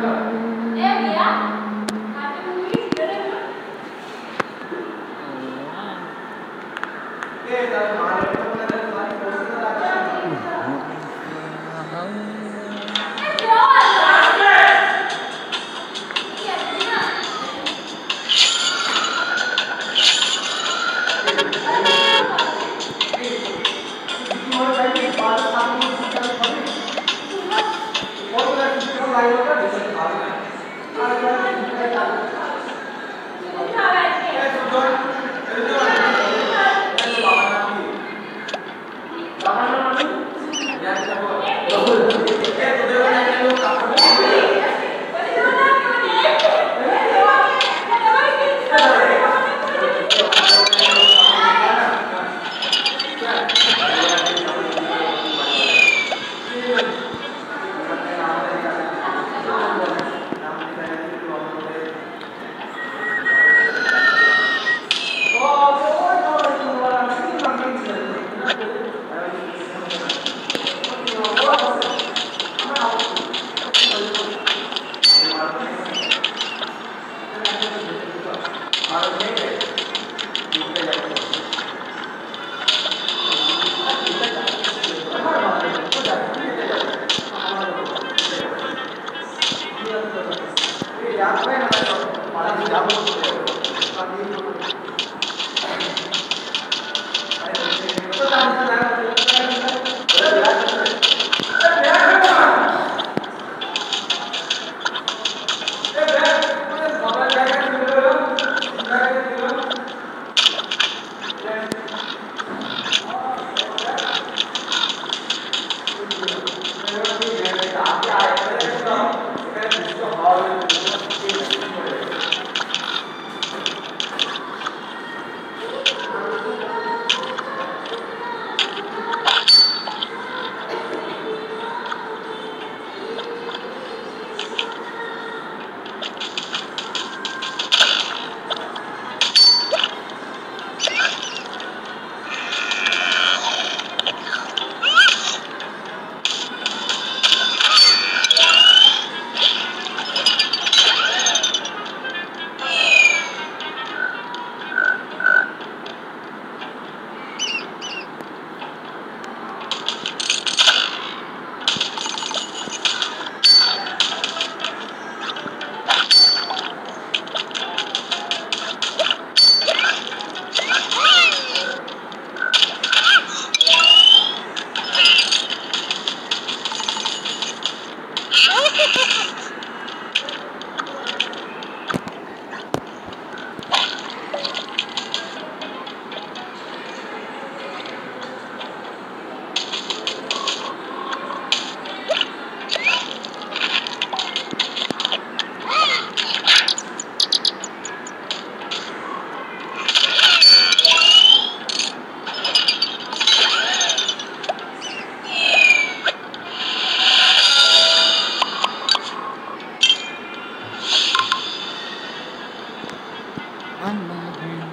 God. on my hand.